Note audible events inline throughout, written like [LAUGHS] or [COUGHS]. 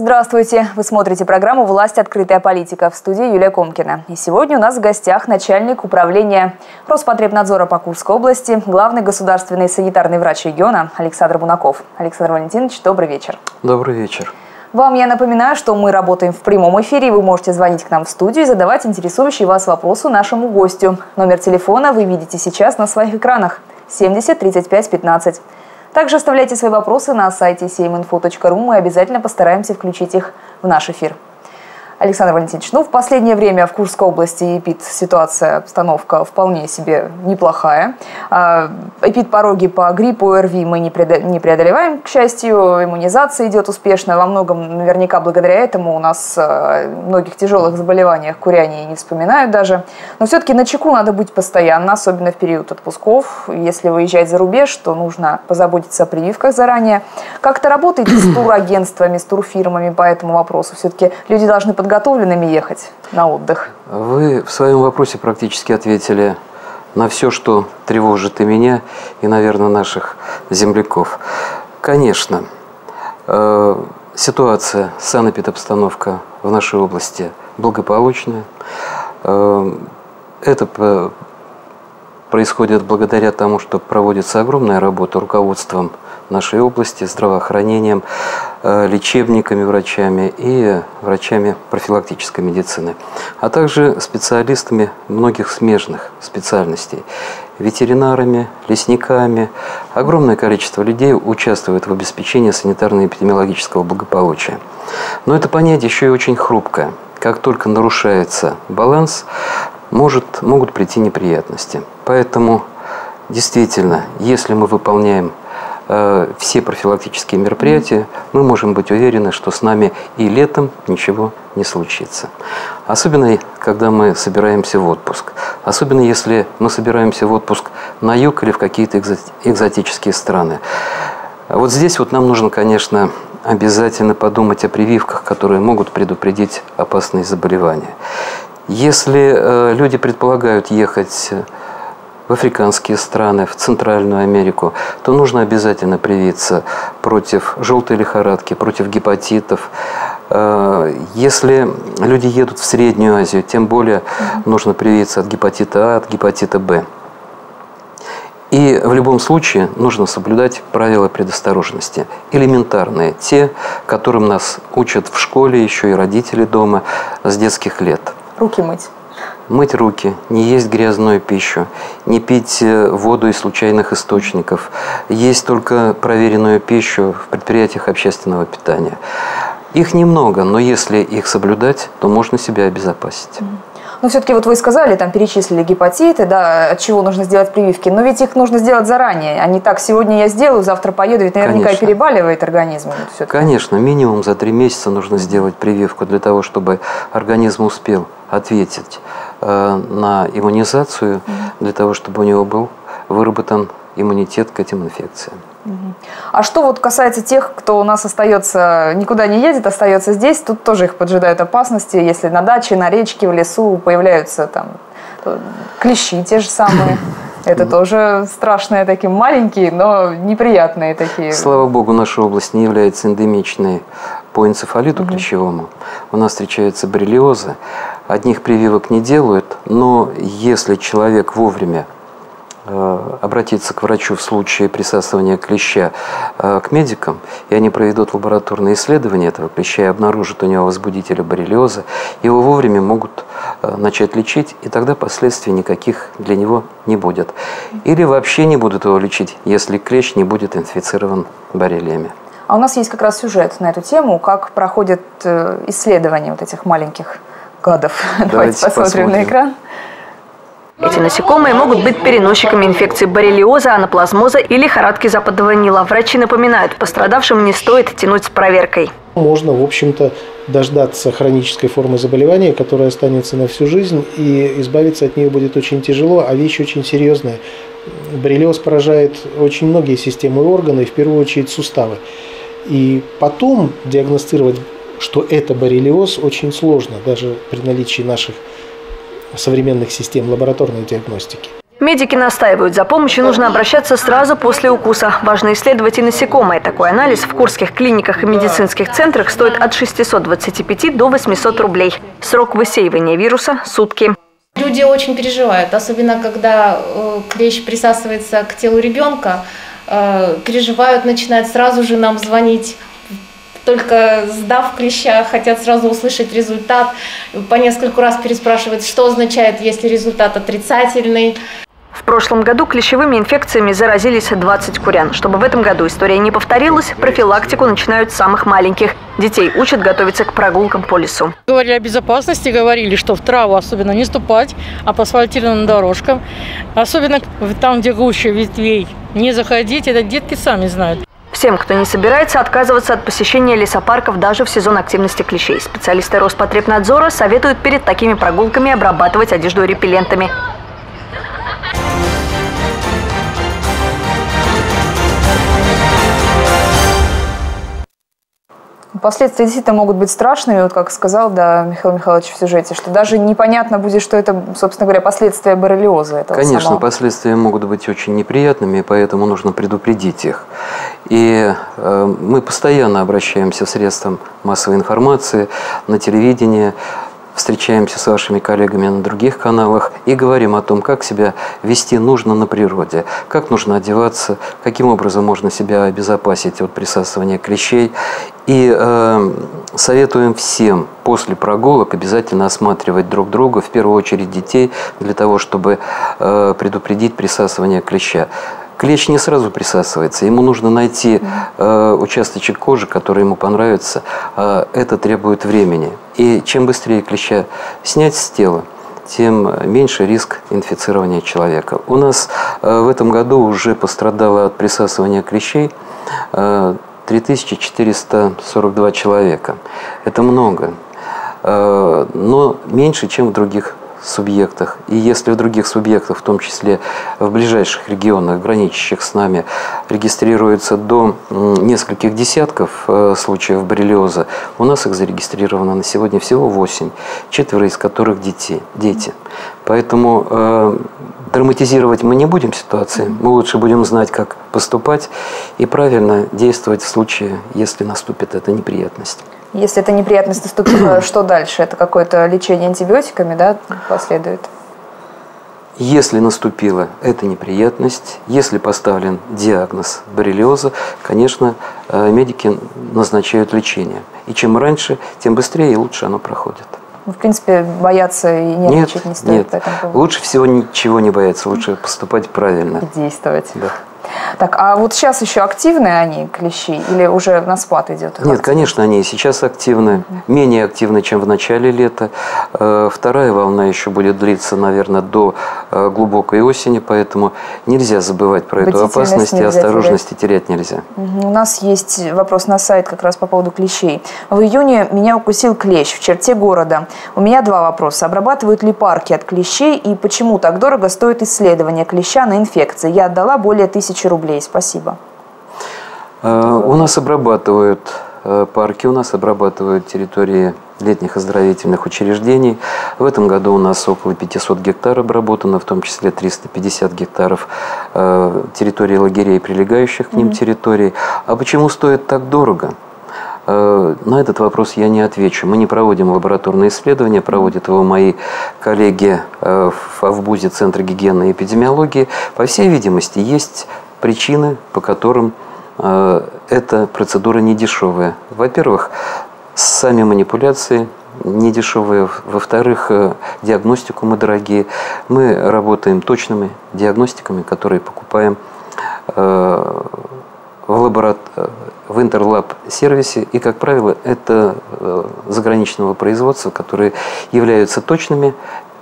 Здравствуйте! Вы смотрите программу «Власть. Открытая политика» в студии Юлия Комкина. И сегодня у нас в гостях начальник управления Роспотребнадзора по Курской области, главный государственный санитарный врач региона Александр Бунаков. Александр Валентинович, добрый вечер. Добрый вечер. Вам я напоминаю, что мы работаем в прямом эфире. Вы можете звонить к нам в студию и задавать интересующие вас вопросы нашему гостю. Номер телефона вы видите сейчас на своих экранах. 70 35 15. Также оставляйте свои вопросы на сайте seiminfo.ru. Мы обязательно постараемся включить их в наш эфир. Александр Валентинович, ну, в последнее время в Курской области ЭПИД ситуация, обстановка вполне себе неплохая. А, ЭПИД-пороги по гриппу, ОРВИ мы не преодолеваем, к счастью, иммунизация идет успешно. Во многом, наверняка, благодаря этому у нас а, многих тяжелых заболеваниях куряне не вспоминают даже. Но все-таки на чеку надо быть постоянно, особенно в период отпусков. Если выезжать за рубеж, то нужно позаботиться о прививках заранее. Как то работаете с турагентствами, с турфирмами по этому вопросу? Все-таки люди должны подготовиться подготовленными ехать на отдых? Вы в своем вопросе практически ответили на все, что тревожит и меня, и, наверное, наших земляков. Конечно, э, ситуация, санэпидобстановка в нашей области благополучная. Э, это происходит благодаря тому, что проводится огромная работа руководством нашей области, здравоохранением, э, лечебниками, врачами и врачами профилактической медицины, а также специалистами многих смежных специальностей, ветеринарами, лесниками. Огромное количество людей участвует в обеспечении санитарно-эпидемиологического благополучия. Но это понятие еще и очень хрупкое. Как только нарушается баланс, может, могут прийти неприятности. Поэтому действительно, если мы выполняем все профилактические мероприятия, мы можем быть уверены, что с нами и летом ничего не случится. Особенно, когда мы собираемся в отпуск. Особенно, если мы собираемся в отпуск на юг или в какие-то экзотические страны. Вот здесь вот нам нужно, конечно, обязательно подумать о прививках, которые могут предупредить опасные заболевания. Если э, люди предполагают ехать в африканские страны, в Центральную Америку, то нужно обязательно привиться против желтой лихорадки, против гепатитов. Э, если люди едут в Среднюю Азию, тем более нужно привиться от гепатита А, от гепатита Б. И в любом случае нужно соблюдать правила предосторожности. Элементарные, те, которым нас учат в школе, еще и родители дома с детских лет. Руки мыть мыть руки, не есть грязную пищу, не пить э, воду из случайных источников, есть только проверенную пищу в предприятиях общественного питания. Их немного, но если их соблюдать, то можно себя обезопасить. Но все-таки вот вы сказали, там перечислили гепатиты, да, от чего нужно сделать прививки. Но ведь их нужно сделать заранее, а не так, сегодня я сделаю, завтра поеду, ведь наверняка Конечно. и перебаливает организм. Конечно, минимум за три месяца нужно сделать прививку для того, чтобы организм успел ответить на иммунизацию, для того, чтобы у него был выработан иммунитет к этим инфекциям. А что вот касается тех, кто у нас остается, никуда не едет, остается здесь, тут тоже их поджидают опасности, если на даче, на речке, в лесу появляются там клещи те же самые. [COUGHS] Это тоже страшные такие маленькие, но неприятные такие. Слава богу, наша область не является эндемичной по энцефалиту угу. клещевому. У нас встречаются боррелиозы. Одних прививок не делают, но если человек вовремя Э, обратиться к врачу в случае присасывания клеща э, к медикам, и они проведут лабораторные исследования этого клеща и обнаружат у него возбудителя боррелиоза, его вовремя могут э, начать лечить, и тогда последствий никаких для него не будет. Или вообще не будут его лечить, если клещ не будет инфицирован боррелиями. А у нас есть как раз сюжет на эту тему, как проходят исследования вот этих маленьких гадов. [LAUGHS] Давайте, Давайте посмотрим, посмотрим на экран. Эти насекомые могут быть переносчиками инфекции боррелиоза, анаплазмоза и лихорадки западного Нила. Врачи напоминают, пострадавшим не стоит тянуть с проверкой. Можно, в общем-то, дождаться хронической формы заболевания, которая останется на всю жизнь, и избавиться от нее будет очень тяжело, а вещь очень серьезная. Боррелиоз поражает очень многие системы органов, и в первую очередь суставы. И потом диагностировать, что это боррелиоз, очень сложно, даже при наличии наших современных систем лабораторной диагностики. Медики настаивают, за помощью нужно обращаться сразу после укуса. Важно исследовать и насекомые. Такой анализ в курских клиниках и медицинских центрах стоит от 625 до 800 рублей. Срок высеивания вируса – сутки. Люди очень переживают, особенно когда э, клещ присасывается к телу ребенка, э, переживают, начинают сразу же нам звонить только сдав клеща, хотят сразу услышать результат. По нескольку раз переспрашивают, что означает, если результат отрицательный. В прошлом году клещевыми инфекциями заразились 20 курян. Чтобы в этом году история не повторилась, профилактику начинают с самых маленьких. Детей учат готовиться к прогулкам по лесу. Говорили о безопасности, говорили, что в траву особенно не ступать, а по асфальтированным дорожкам. Особенно там, где гуще ветвей, не заходить. Это детки сами знают. Всем, кто не собирается отказываться от посещения лесопарков даже в сезон активности клещей. Специалисты Роспотребнадзора советуют перед такими прогулками обрабатывать одежду репеллентами. Последствия действительно могут быть страшными, вот как сказал да, Михаил Михайлович в сюжете, что даже непонятно будет, что это, собственно говоря, последствия боррелиоза. Конечно, самого. последствия могут быть очень неприятными, поэтому нужно предупредить их. И э, мы постоянно обращаемся в средства массовой информации, на телевидение, встречаемся с вашими коллегами на других каналах и говорим о том, как себя вести нужно на природе, как нужно одеваться, каким образом можно себя обезопасить от присасывания клещей. И э, советуем всем после прогулок обязательно осматривать друг друга, в первую очередь детей, для того, чтобы э, предупредить присасывание клеща. Клещ не сразу присасывается, ему нужно найти э, участочек кожи, который ему понравится. Э, это требует времени. И чем быстрее клеща снять с тела, тем меньше риск инфицирования человека. У нас э, в этом году уже пострадало от присасывания клещей э, 3442 человека. Это много, э, но меньше, чем в других субъектах. И если в других субъектах, в том числе в ближайших регионах, граничащих с нами, регистрируется до нескольких десятков э, случаев боррелиоза, у нас их зарегистрировано на сегодня всего 8, четверо из которых дети. дети. Поэтому э, драматизировать мы не будем ситуации, мы лучше будем знать, как поступать и правильно действовать в случае, если наступит эта неприятность. Если эта неприятность наступила, [CLEARS THROAT] что дальше? Это какое-то лечение антибиотиками, да, последует? Если наступила эта неприятность, если поставлен диагноз боррелиоза, конечно, э, медики назначают лечение. И чем раньше, тем быстрее и лучше оно проходит. Ну, в принципе, бояться и нервничать нет, не стоит. Нет. Лучше всего ничего не бояться, лучше поступать правильно. И действовать. Да. Так, а вот сейчас еще активные они, клещи, или уже на спад идет? Нет, конечно, они сейчас активны, менее активны, чем в начале лета. Э, вторая волна еще будет длиться, наверное, до э, глубокой осени, поэтому нельзя забывать про эту опасность и осторожности терять. терять нельзя. У нас есть вопрос на сайт как раз по поводу клещей. В июне меня укусил клещ в черте города. У меня два вопроса. Обрабатывают ли парки от клещей и почему так дорого стоит исследование клеща на инфекции? Я отдала более тысячи рублей рублей. Спасибо. Э, у нас обрабатывают э, парки, у нас обрабатывают территории летних оздоровительных учреждений. В этом году у нас около 500 гектаров обработано, в том числе 350 гектаров э, территории лагерей, прилегающих к ним mm-hmm. территорий. А почему стоит так дорого? На этот вопрос я не отвечу. Мы не проводим лабораторные исследования, проводят его мои коллеги в Авбузе Центра гигиены и эпидемиологии. По всей видимости, есть причины, по которым э, эта процедура не дешевая. Во-первых, сами манипуляции не дешевые. Во-вторых, э, диагностику мы дорогие. Мы работаем точными диагностиками, которые покупаем э, в, лаборат... в интерлаб-сервисе. И, как правило, это э, заграничного производства, которые являются точными,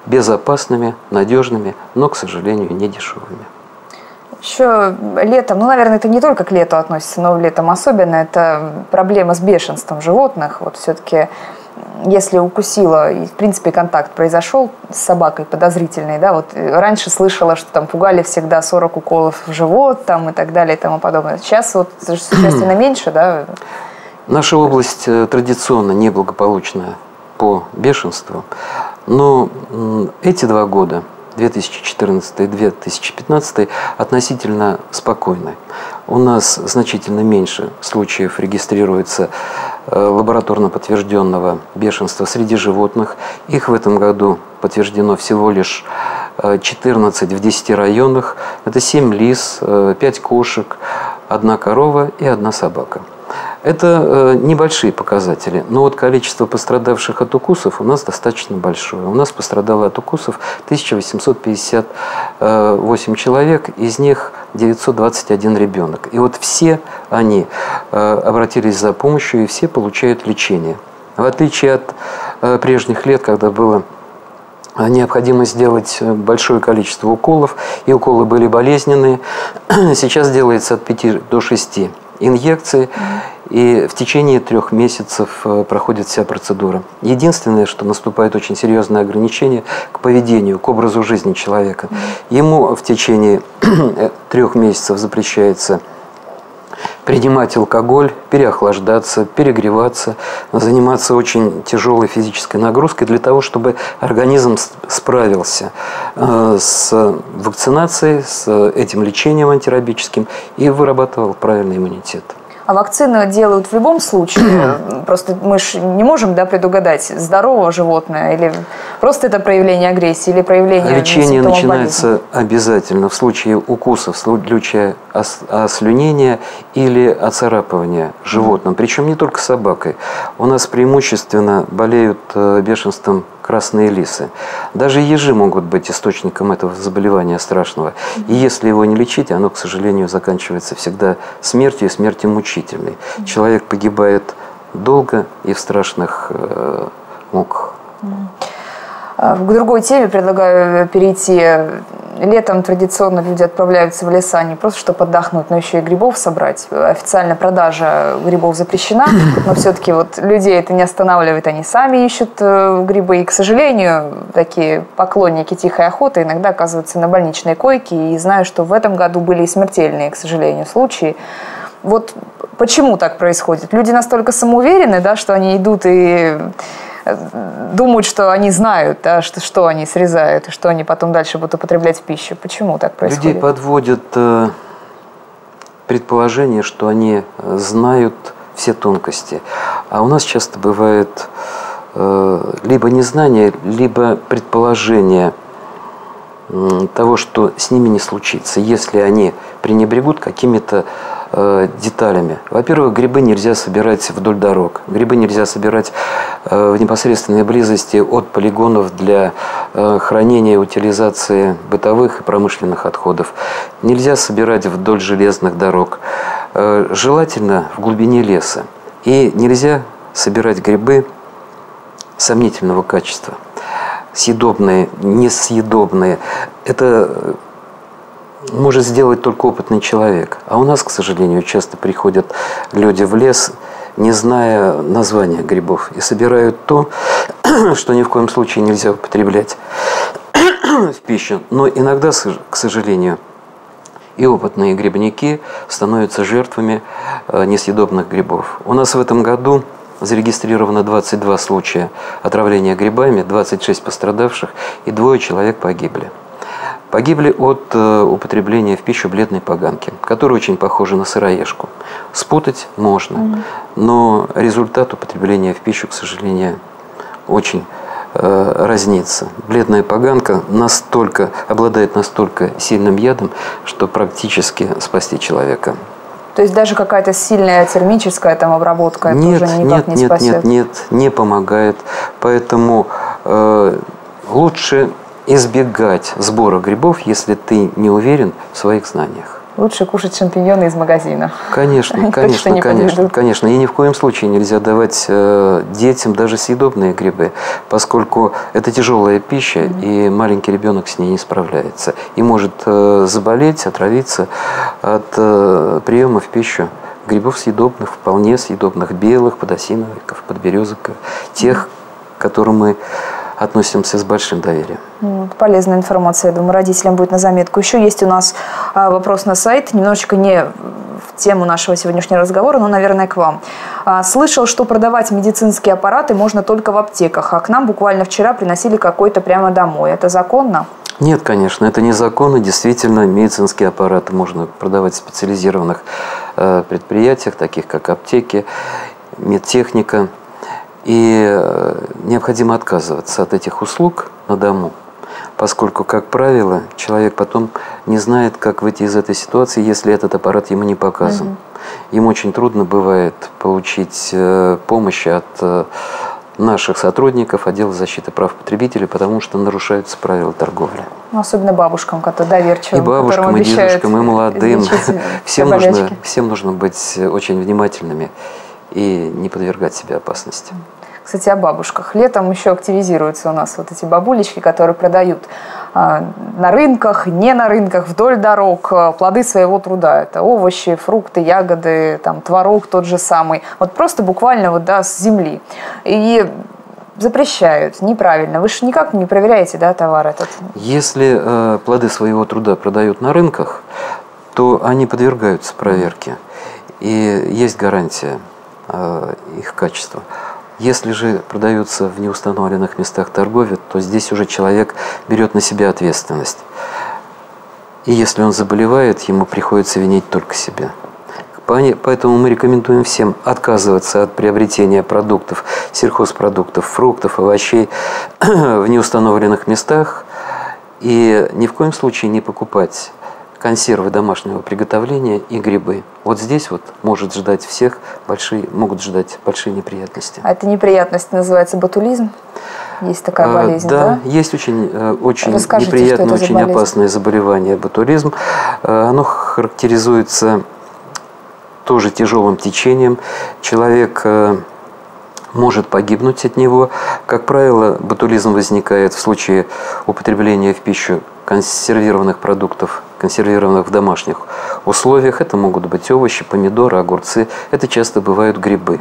безопасными, надежными, но, к сожалению, не дешевыми. Еще летом, ну, наверное, это не только к лету относится, но летом особенно, это проблема с бешенством животных. Вот все-таки если укусила, и, в принципе, контакт произошел с собакой подозрительной, да, вот раньше слышала, что там пугали всегда 40 уколов в живот, там, и так далее, и тому подобное. Сейчас вот существенно [CLEARS THROAT] меньше, да? Наша область э, традиционно неблагополучная по бешенству, но эти два года – 2014 и 2015 относительно спокойны. У нас значительно меньше случаев регистрируется э, лабораторно подтвержденного бешенства среди животных. Их в этом году подтверждено всего лишь 14 в 10 районах. Это 7 лис, 5 кошек, одна корова и одна собака. Это э, небольшие показатели, но вот количество пострадавших от укусов у нас достаточно большое. У нас пострадало от укусов 1858 человек, из них 921 ребенок. И вот все они э, обратились за помощью, и все получают лечение. В отличие от э, прежних лет, когда было необходимо сделать большое количество уколов, и уколы были болезненные, [CLEARS THROAT] сейчас делается от 5 до 6 инъекций, и в течение трех месяцев э, проходит вся процедура. Единственное, что наступает очень серьезное ограничение к поведению, к образу жизни человека. Ему в течение [CLEARS THROAT] трех месяцев запрещается принимать алкоголь, переохлаждаться, перегреваться, заниматься очень тяжелой физической нагрузкой для того, чтобы организм справился э, с вакцинацией, с этим лечением антирабическим и вырабатывал правильный иммунитет. А вакцины делают в любом случае. [CLEARS THROAT] Просто мы же не можем да, предугадать, здоровое животное или просто это проявление агрессии или проявление Лечение начинается болезни. обязательно в случае укуса, в случае ослюнения или оцарапывания животным. Причем не только собакой. У нас преимущественно болеют э, бешенством красные лисы. Даже ежи могут быть источником этого заболевания страшного. И если его не лечить, оно, к сожалению, заканчивается всегда смертью и смертью мучительной. Человек погибает долго и в страшных э, муках. А, к другой теме предлагаю перейти. Летом традиционно люди отправляются в леса не просто чтобы отдохнуть, но еще и грибов собрать. Официально продажа грибов запрещена, но все-таки вот людей это не останавливает, они сами ищут э, грибы. И, к сожалению, такие поклонники тихой охоты иногда оказываются на больничной койке. И знаю, что в этом году были и смертельные, к сожалению, случаи. Вот почему так происходит? Люди настолько самоуверены, да, что они идут и думают, что они знают, да, что, что они срезают, и что они потом дальше будут употреблять в пищу. Почему так происходит? Людей подводят э, предположение, что они э, знают все тонкости. А у нас часто бывает э, либо незнание, либо предположение того, что с ними не случится, если они пренебрегут какими-то э, деталями. Во-первых, грибы нельзя собирать вдоль дорог. Грибы нельзя собирать э, в непосредственной близости от полигонов для э, хранения и утилизации бытовых и промышленных отходов. Нельзя собирать вдоль железных дорог. Э, желательно в глубине леса. И нельзя собирать грибы сомнительного качества съедобные, несъедобные. Это может сделать только опытный человек. А у нас, к сожалению, часто приходят люди в лес, не зная названия грибов, и собирают то, [CLEARS THROAT] что ни в коем случае нельзя употреблять [CLEARS THROAT] в пищу. Но иногда, к сожалению, и опытные грибники становятся жертвами э, несъедобных грибов. У нас в этом году зарегистрировано 22 случая отравления грибами, 26 пострадавших и двое человек погибли. Погибли от э, употребления в пищу бледной поганки, которая очень похожа на сыроежку. Спутать можно, но результат употребления в пищу, к сожалению, очень э, разнится. Бледная поганка настолько, обладает настолько сильным ядом, что практически спасти человека то есть даже какая-то сильная термическая там обработка нет, тоже нет, никак не нет, спасет? Нет, нет, не помогает. Поэтому э, лучше избегать сбора грибов, если ты не уверен в своих знаниях. Лучше кушать шампиньоны из магазина. Конечно, [LAUGHS] конечно, конечно, конечно. И ни в коем случае нельзя давать э, детям даже съедобные грибы, поскольку это тяжелая пища, mm-hmm. и маленький ребенок с ней не справляется. И может э, заболеть, отравиться от э, приема в пищу грибов съедобных, вполне съедобных, белых, подосиновиков, подберезок, тех, к которым мы относимся с большим доверием. Вот, полезная информация, я думаю, родителям будет на заметку. Еще есть у нас А, вопрос на сайт, немножечко не в тему нашего сегодняшнего разговора, но, наверное, к вам. А, слышал, что продавать медицинские аппараты можно только в аптеках, а к нам буквально вчера приносили какой-то прямо домой. Это законно? Нет, конечно, это незаконно. Действительно, медицинские аппараты можно продавать в специализированных э, предприятиях, таких как аптеки, медтехника. И э, необходимо отказываться от этих услуг на дому, поскольку, как правило, человек потом не знает, как выйти из этой ситуации, если этот аппарат ему не показан. Угу. Им очень трудно бывает получить э, помощь от наших сотрудников отдела защиты прав потребителей, потому что нарушаются правила торговли. Ну, особенно бабушкам, которые доверчивым. И бабушкам, и дедушкам, и молодым. [LAUGHS] Всем нужно, всем нужно быть очень внимательными и не подвергать себе опасности. Кстати, о бабушках. Летом еще активизируются у нас вот эти бабулечки, которые продают а, на рынках, не на рынках, вдоль дорог а, плоды своего труда. Это овощи, фрукты, ягоды, там, творог тот же самый. Вот просто буквально вот, да, с земли. И запрещают, неправильно. Вы же никак не проверяете, да, товар этот? Если э, плоды своего труда продают на рынках, то они подвергаются проверке. И есть гарантия э, их качества. Если же продаются в неустановленных местах торговли, то здесь уже человек берет на себя ответственность. И если он заболевает, ему приходится винить только себя. Поэтому мы рекомендуем всем отказываться от приобретения продуктов, сельхозпродуктов, фруктов, овощей [CLEARS THROAT] в неустановленных местах и ни в коем случае не покупать консервы домашнего приготовления и грибы. Вот здесь вот может ждать всех большие, могут ждать большие неприятности. А эта неприятность называется ботулизм? Есть такая а, болезнь, да? Да, есть очень, э, очень неприятное, очень опасное заболевание ботулизм. Э, оно характеризуется тоже тяжелым течением. Человек э, может погибнуть от него. Как правило, ботулизм возникает в случае употребления в пищу консервированных продуктов, консервированных в домашних условиях. Это могут быть овощи, помидоры, огурцы. Это часто бывают грибы.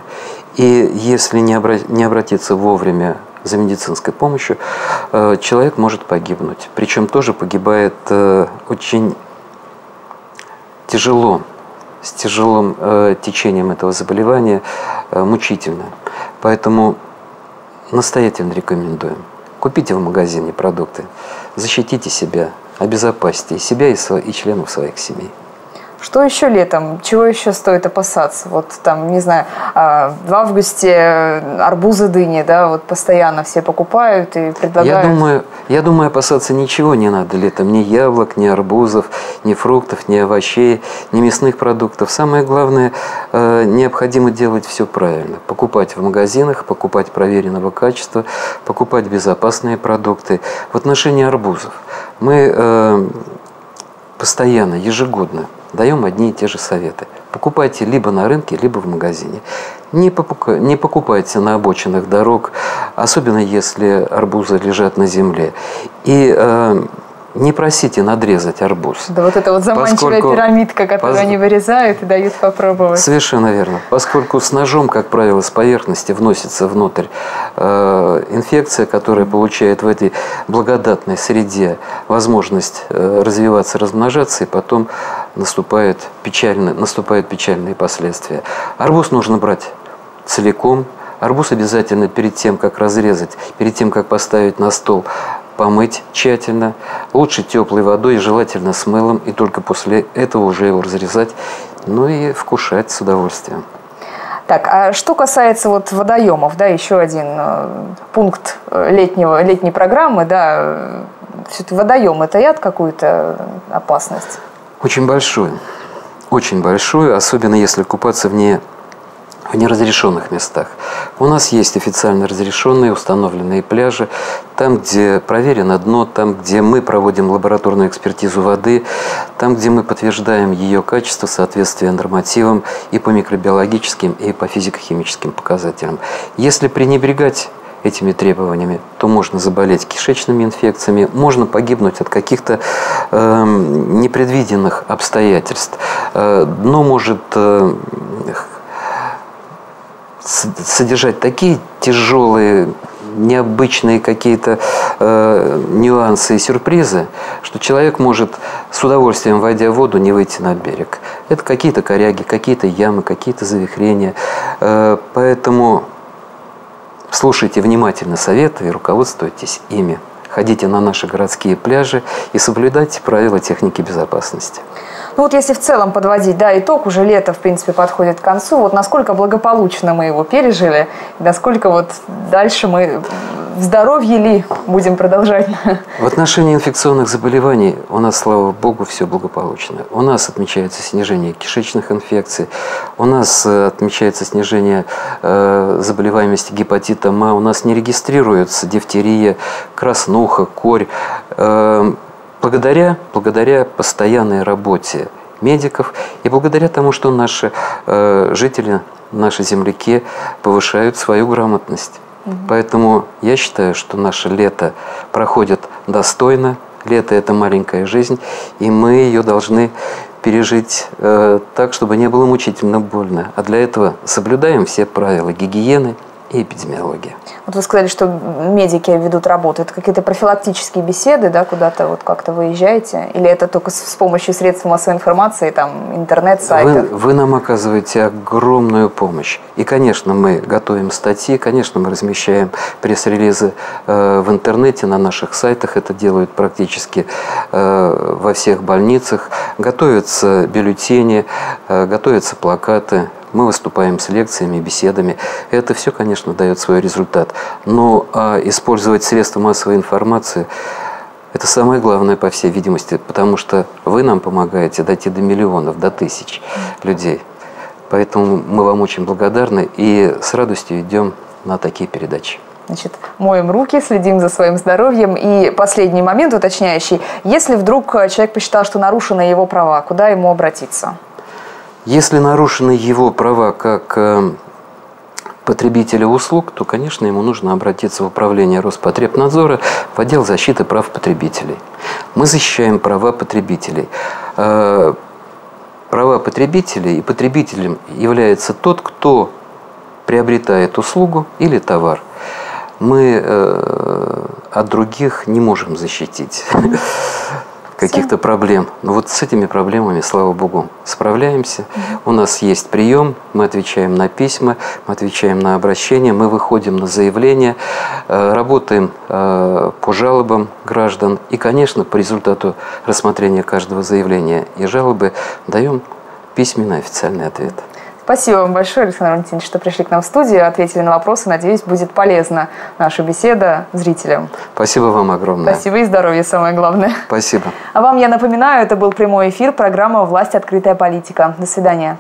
И если не, обра не обратиться вовремя за медицинской помощью, э, человек может погибнуть. Причем тоже погибает э, очень тяжело, с тяжелым э, течением этого заболевания, мучительно. Поэтому настоятельно рекомендуем. Купите в магазине продукты, защитите себя, обезопасьте и себя, и, и членов своих семей. Что еще летом? Чего еще стоит опасаться? Вот там, не знаю, а, в августе арбузы, дыни, да, вот постоянно все покупают и предлагают. Я думаю, я думаю, опасаться ничего не надо летом. Ни яблок, ни арбузов, ни фруктов, ни овощей, ни мясных продуктов. Самое главное, э, необходимо делать все правильно. Покупать в магазинах, покупать проверенного качества, покупать безопасные продукты. В отношении арбузов мы э, постоянно, ежегодно даем одни и те же советы. Покупайте либо на рынке, либо в магазине. Не, покупайте, не покупайте на обочинах дорог, особенно если арбузы лежат на земле. И э, не просите надрезать арбуз. Да вот это вот заманчивая поскольку... пирамидка, которую пос... они вырезают и дают попробовать. Совершенно верно. Поскольку с ножом, как правило, с поверхности вносится внутрь э, инфекция, которая получает в этой благодатной среде возможность э, развиваться, размножаться, и потом наступает печально, наступают печальные последствия. Арбуз нужно брать целиком, Арбуз обязательно перед тем, как разрезать, перед тем, как поставить на стол, помыть тщательно, лучше теплой водой, желательно с мылом, и только после этого уже его разрезать, ну и вкушать с удовольствием. Так, а что касается вот водоемов, да, еще один э, пункт э, летнего, летней программы, да, все-таки водоем – это яд какую-то опасность? Очень большую, очень большую, особенно если купаться в ней в неразрешенных местах. У нас есть официально разрешенные, установленные пляжи, там, где проверено дно, там, где мы проводим лабораторную экспертизу воды, там, где мы подтверждаем ее качество, соответствие нормативам и по микробиологическим, и по физико-химическим показателям. Если пренебрегать этими требованиями, то можно заболеть кишечными инфекциями, можно погибнуть от каких-то э, непредвиденных обстоятельств. Э, дно может э, содержать такие тяжелые необычные какие-то э, нюансы и сюрпризы, что человек может с удовольствием, войдя в воду, не выйти на берег. Это какие-то коряги, какие-то ямы, какие-то завихрения. Э, поэтому слушайте внимательно советы и руководствуйтесь ими. Ходите на наши городские пляжи и соблюдайте правила техники безопасности. Ну вот если в целом подводить, да, итог, уже лето, в принципе, подходит к концу, вот насколько благополучно мы его пережили, насколько вот дальше мы в здоровье ли будем продолжать? В отношении инфекционных заболеваний у нас, слава богу, все благополучно. У нас отмечается снижение кишечных инфекций, у нас э, отмечается снижение э, заболеваемости гепатитом А, у нас не регистрируется дифтерия, краснуха, корь. Э, благодаря, благодаря постоянной работе медиков и благодаря тому, что наши э, жители, наши земляки повышают свою грамотность. Угу. Поэтому я считаю, что наше лето проходит достойно. Лето – это маленькая жизнь, и мы ее должны пережить э, так, чтобы не было мучительно больно. А для этого соблюдаем все правила гигиены, и эпидемиология. Вот вы сказали, что медики ведут работу. Это какие-то профилактические беседы, да, куда-то вот как-то выезжаете? Или это только с помощью средств массовой информации, там, интернет, сайтов? Вы, вы нам оказываете огромную помощь. И, конечно, мы готовим статьи, конечно, мы размещаем пресс-релизы э, в интернете, на наших сайтах. Это делают практически э, во всех больницах. Готовятся бюллетени, э, готовятся плакаты, мы выступаем с лекциями, беседами. Это все, конечно, дает свой результат. Но а использовать средства массовой информации это самое главное, по всей видимости, потому что вы нам помогаете дойти до миллионов, до тысяч людей. Поэтому мы вам очень благодарны и с радостью идем на такие передачи. Значит, моем руки, следим за своим здоровьем. И последний момент уточняющий. Если вдруг человек посчитал, что нарушены его права, куда ему обратиться? Если нарушены его права как э, потребителя услуг, то, конечно, ему нужно обратиться в управление Роспотребнадзора в отдел защиты прав потребителей. Мы защищаем права потребителей. Э, права потребителей и потребителем является тот, кто приобретает услугу или товар. Мы э, от других не можем защитить [LAUGHS] каких-то проблем. Но вот с этими проблемами, слава богу, справляемся. У нас есть прием, мы отвечаем на письма, мы отвечаем на обращения, мы выходим на заявления, э, работаем э, по жалобам граждан и, конечно, по результату рассмотрения каждого заявления и жалобы даем письменный официальный ответ. Спасибо вам большое, Александр Валентинович, что пришли к нам в студию, ответили на вопросы. Надеюсь, будет полезна наша беседа зрителям. Спасибо вам огромное. Спасибо и здоровья, самое главное. Спасибо. А вам я напоминаю, это был прямой эфир программы «Власть. Открытая политика». До свидания.